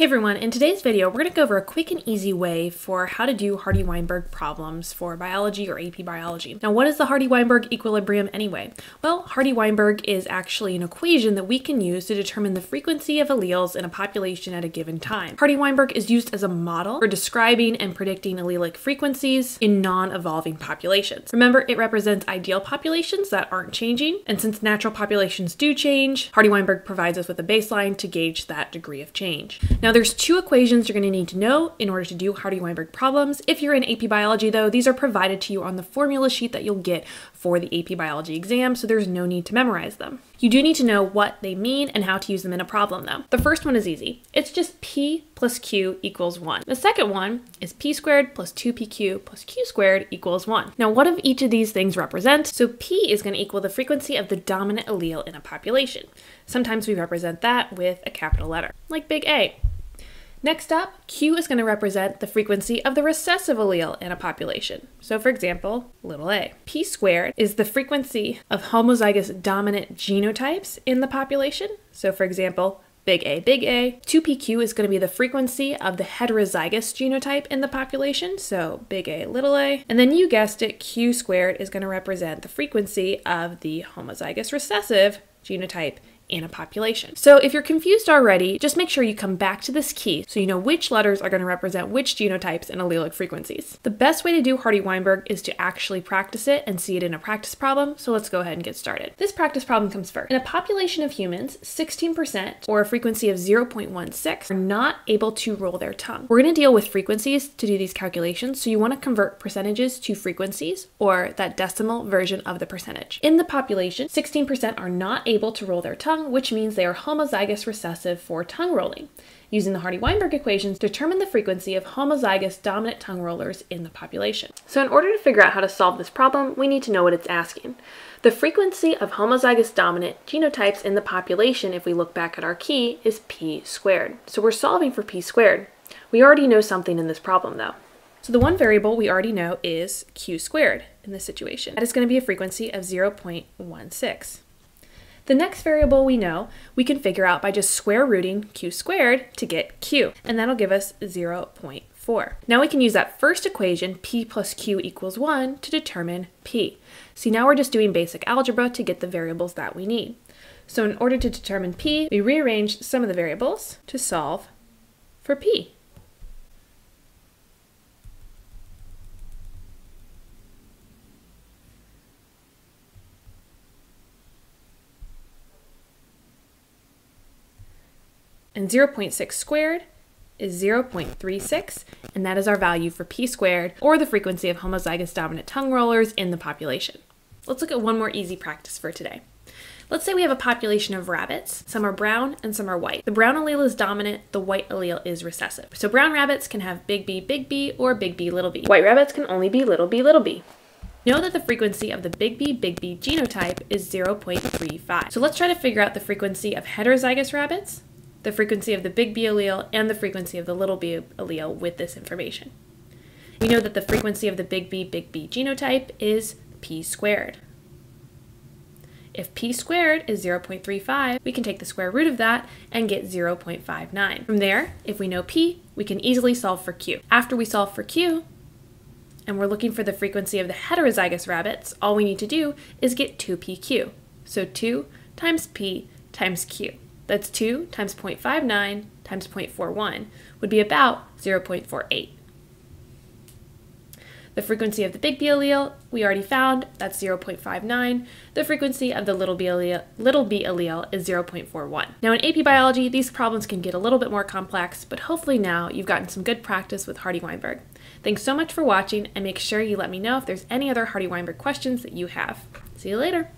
Hey everyone, in today's video, we're going to go over a quick and easy way for how to do Hardy-Weinberg problems for biology or AP biology. Now, what is the Hardy-Weinberg equilibrium anyway? Well, Hardy-Weinberg is actually an equation that we can use to determine the frequency of alleles in a population at a given time. Hardy-Weinberg is used as a model for describing and predicting allelic frequencies in non-evolving populations. Remember, it represents ideal populations that aren't changing, and since natural populations do change, Hardy-Weinberg provides us with a baseline to gauge that degree of change. Now, now there's two equations you're going to need to know in order to do Hardy-Weinberg problems. If you're in AP Biology though, these are provided to you on the formula sheet that you'll get for the AP Biology exam, so there's no need to memorize them. You do need to know what they mean and how to use them in a problem though. The first one is easy. It's just P plus Q equals 1. The second one is P squared plus 2PQ plus Q squared equals 1. Now what do each of these things represent? So P is going to equal the frequency of the dominant allele in a population. Sometimes we represent that with a capital letter, like big A. Next up, Q is going to represent the frequency of the recessive allele in a population. So for example, little a. P squared is the frequency of homozygous dominant genotypes in the population. So for example, big A, big A. 2PQ is going to be the frequency of the heterozygous genotype in the population, so big A, little a. And then you guessed it, Q squared is going to represent the frequency of the homozygous recessive genotype in a population. So if you're confused already, just make sure you come back to this key so you know which letters are going to represent which genotypes and allelic frequencies. The best way to do Hardy-Weinberg is to actually practice it and see it in a practice problem, so let's go ahead and get started. This practice problem comes first. In a population of humans, 16% or a frequency of 0.16 are not able to roll their tongue. We're going to deal with frequencies to do these calculations, so you want to convert percentages to frequencies or that decimal version of the percentage. In the population, 16% are not able to roll their tongue tongue, which means they are homozygous recessive for tongue rolling. Using the Hardy-Weinberg equations, determine the frequency of homozygous dominant tongue rollers in the population. So in order to figure out how to solve this problem, we need to know what it's asking. The frequency of homozygous dominant genotypes in the population, if we look back at our key, is p squared. So we're solving for p squared. We already know something in this problem though. So the one variable we already know is q squared in this situation. That is going to be a frequency of 0.16. The next variable we know we can figure out by just square rooting q squared to get q, and that'll give us 0.4. Now we can use that first equation, p plus q equals 1, to determine p. See, now we're just doing basic algebra to get the variables that we need. So in order to determine p, we rearranged some of the variables to solve for p. And 0.6 squared is 0.36, and that is our value for p squared, or the frequency of homozygous dominant tongue rollers in the population. Let's look at one more easy practice for today. Let's say we have a population of rabbits. Some are brown and some are white. The brown allele is dominant, the white allele is recessive. So brown rabbits can have big B, big B, or big B, little b. White rabbits can only be little b, little b. Know that the frequency of the big B, big B genotype is 0.35. So let's try to figure out the frequency of heterozygous rabbits, the frequency of the big B allele and the frequency of the little b allele with this information. We know that the frequency of the big B, big B genotype is p squared. If p squared is 0.35, we can take the square root of that and get 0.59. From there, if we know p, we can easily solve for q. After we solve for q, and we're looking for the frequency of the heterozygous rabbits, all we need to do is get 2pq. So 2 times p times q. That's 2 times 0.59 times 0.41 would be about 0.48. The frequency of the big B allele we already found, that's 0.59. The frequency of the little b, allele, little b allele is 0.41. Now in AP biology, these problems can get a little bit more complex, but hopefully now you've gotten some good practice with Hardy-Weinberg. Thanks so much for watching, and make sure you let me know if there's any other Hardy-Weinberg questions that you have. See you later!